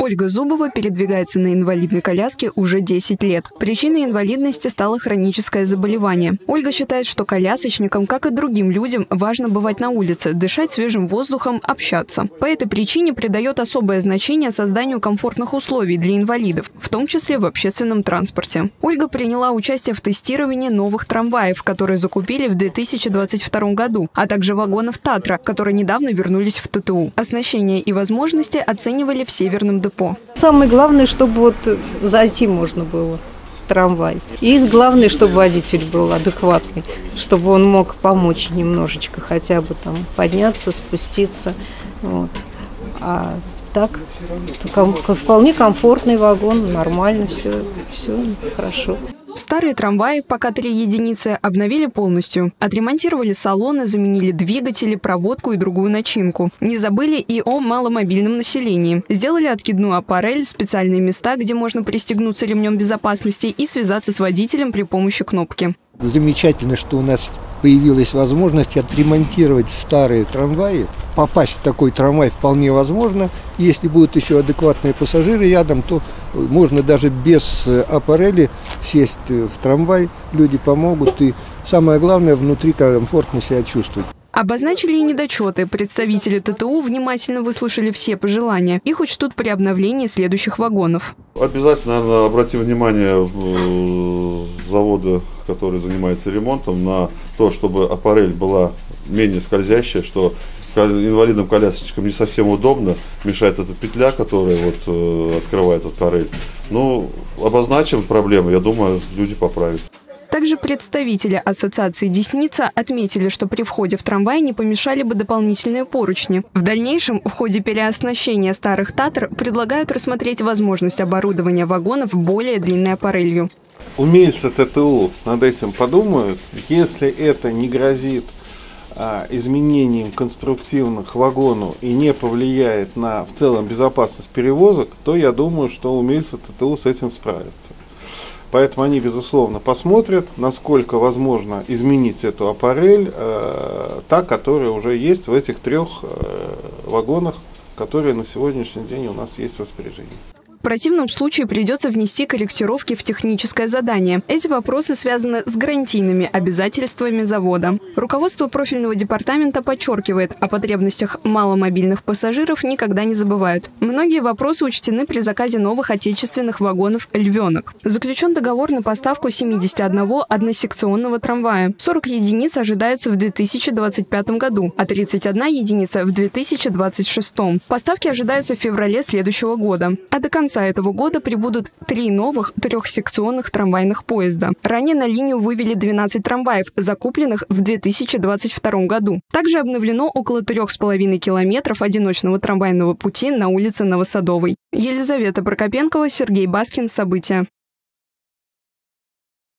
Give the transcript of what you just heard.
Ольга Зубова передвигается на инвалидной коляске уже 10 лет. Причиной инвалидности стало хроническое заболевание. Ольга считает, что колясочникам, как и другим людям, важно бывать на улице, дышать свежим воздухом, общаться. По этой причине придает особое значение созданию комфортных условий для инвалидов, в том числе в общественном транспорте. Ольга приняла участие в тестировании новых трамваев, которые закупили в 2022 году, а также вагонов Татра, которые недавно вернулись в ТТУ. Оснащение и возможности оценивали в Северном депо депо. Самое главное, чтобы вот зайти можно было в трамвай. И главное, чтобы водитель был адекватный, чтобы он мог помочь немножечко, хотя бы там подняться, спуститься. Вот. А так, вполне комфортный вагон, нормально, все, все хорошо. Старые трамваи, пока три единицы, обновили полностью. Отремонтировали салоны, заменили двигатели, проводку и другую начинку. Не забыли и о маломобильном населении. Сделали откидную аппарель, специальные места, где можно пристегнуться ремнем безопасности и связаться с водителем при помощи кнопки. Замечательно, что у нас появилась возможность отремонтировать старые трамваи. Попасть в такой трамвай вполне возможно. Если будут еще адекватные пассажиры рядом, то можно даже без э, аппарели сесть э, в трамвай, люди помогут. И самое главное, внутри комфортно себя чувствовать. Обозначили и недочеты. Представители ТТУ внимательно выслушали все пожелания. Их учтут при обновлении следующих вагонов. Обязательно, наверное, обратим внимание э, завода, который занимается ремонтом, на то, чтобы аппарель была менее скользящая, что инвалидным колясочкам не совсем удобно, мешает эта петля, которая вот э, открывает аппарель. Ну, обозначим проблему, я думаю, люди поправят. Также представители Ассоциации «Десница» отметили, что при входе в трамвай не помешали бы дополнительные поручни. В дальнейшем, в ходе переоснащения старых «Татр» предлагают рассмотреть возможность оборудования вагонов более длинной аппарелью. Умельцы ТТУ над этим подумают. Если это не грозит изменением конструктивных вагону и не повлияет на в целом безопасность перевозок, то я думаю, что умельцы ТТУ с этим справятся. Поэтому они, безусловно, посмотрят, насколько возможно изменить эту аппарель, э, та, которая уже есть в этих трех э, вагонах, которые на сегодняшний день у нас есть в распоряжении. В противном случае придется внести корректировки в техническое задание. Эти вопросы связаны с гарантийными обязательствами завода. Руководство профильного департамента подчеркивает, о потребностях маломобильных пассажиров никогда не забывают. Многие вопросы учтены при заказе новых отечественных вагонов «Львенок». Заключен договор на поставку 71 односекционного трамвая. 40 единиц ожидаются в 2025 году, а 31 единица в 2026. Поставки ожидаются в феврале следующего года. А до конца конца этого года прибудут три новых трехсекционных трамвайных поезда. Ранее на линию вывели 12 трамваев, закупленных в 2022 году. Также обновлено около 3,5 километров одиночного трамвайного пути на улице Новосадовой. Елизавета Прокопенкова, Сергей Баскин. События.